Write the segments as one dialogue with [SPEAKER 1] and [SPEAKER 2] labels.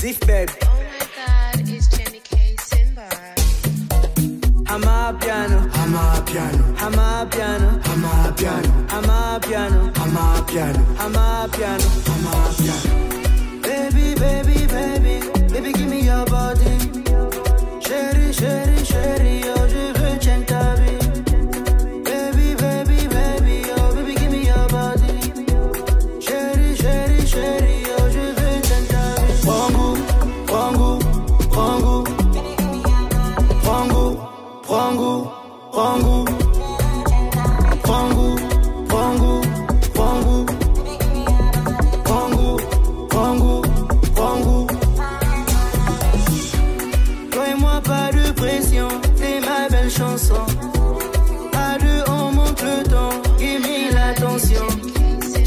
[SPEAKER 1] Ziff babe.
[SPEAKER 2] Oh my god, it's Jenny K Simba.
[SPEAKER 1] Amapiano, Amapiano, Amapiano, Amapiano, piano. Am a piano. Prends goût, prends goût. Prends goût, prends goût, prends goût. Prends goût, prends goût, prends goût. Toi et moi, pas de pression, c'est ma belle chanson. À deux, on monte le ton, give me l'attention.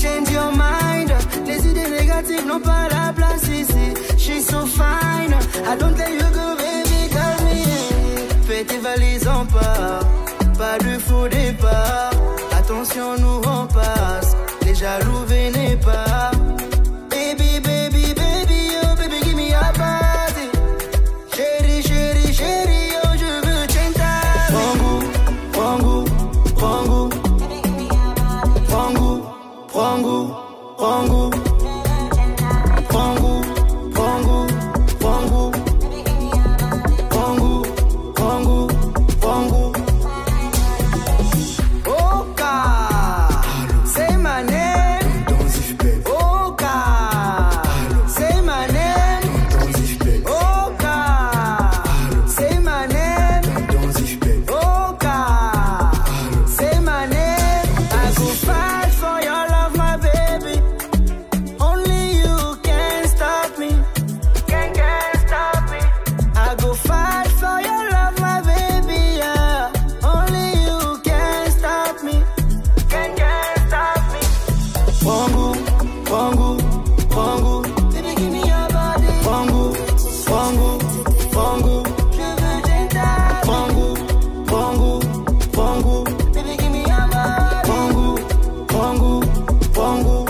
[SPEAKER 1] Change your mind, les idées négatives n'ont pas la pas de faux départ. Attention, nous on passe, les jaloux venez pas. Baby, baby, baby, oh baby, give me your body. Chérie, chérie, chérie, oh je veux chanter. Prends goût, prends goût, prends goût. Prends goût, prends goût, prends goût. wangu.